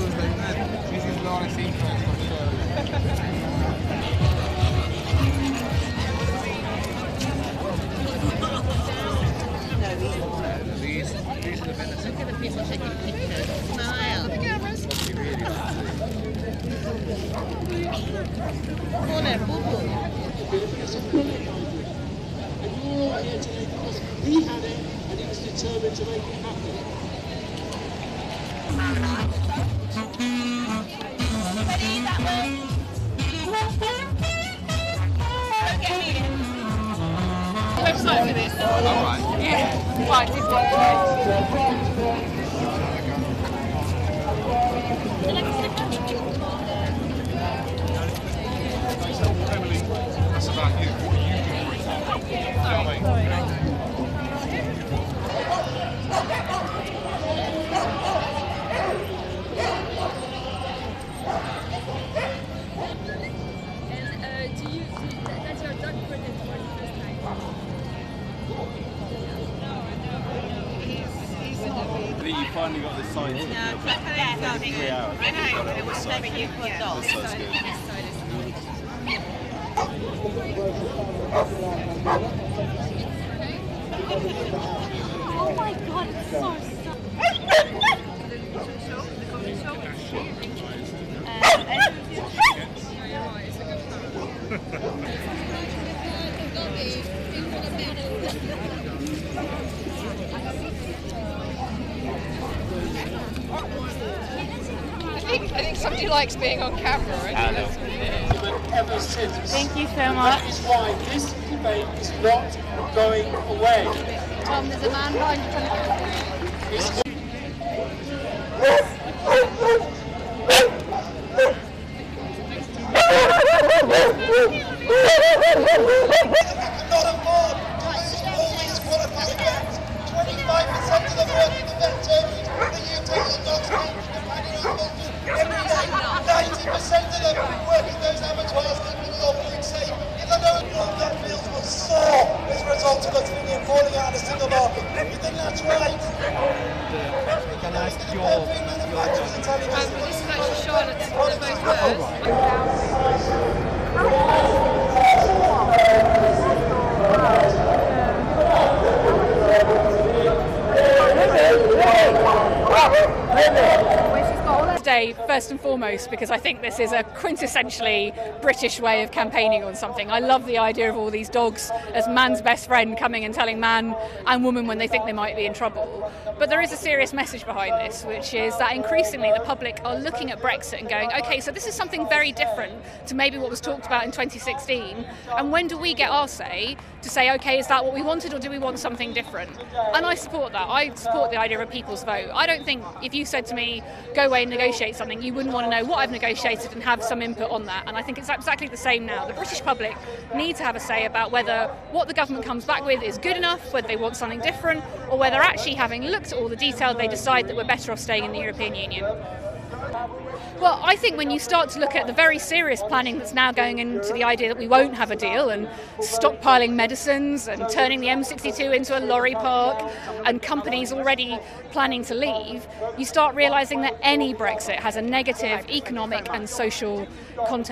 shows that. This is Look at the people taking pictures. Smile. The cameras. Boo boo. He had it and he was determined to make it happen. Website for this. Alright. Yeah. Right, this one. I you finally got the sign. No, yeah, Three hours. I know. It was never you put dogs. This side's good. Oh my god, it's so so. Think, I think somebody likes being on camera. I think that's what it is. But ever since. Thank you so much. That is why this debate is not going away. Tom, there's a man behind you trying as a result of us being falling out of the single market. You think that's right? Can I ask your, Every manufacturer's are telling us Um, this is actually Charlotte's proposed words. Today, first and foremost, because I think this is a quintessentially British way of campaigning on something. I love the idea of all these dogs as man's best friend coming and telling man and woman when they think they might be in trouble. But there is a serious message behind this, which is that increasingly the public are looking at Brexit and going, okay, so this is something very different to maybe what was talked about in 2016. And when do we get our say to say, okay, is that what we wanted or do we want something different? And I support that. I support the idea of a people's vote. I don't think if you said to me, go away and negotiate something, you wouldn't want to know what I've negotiated and have some input on that. And I think it's exactly the same now. The British public need to have a say about whether what the government comes back with is good enough, whether they want something different, or whether actually having looked at all the detail, they decide that we're better off staying in the European Union. Well, I think when you start to look at the very serious planning that's now going into the idea that we won't have a deal and stockpiling medicines and turning the M62 into a lorry park and companies already planning to leave, you start realizing that any Brexit has a negative economic and social context.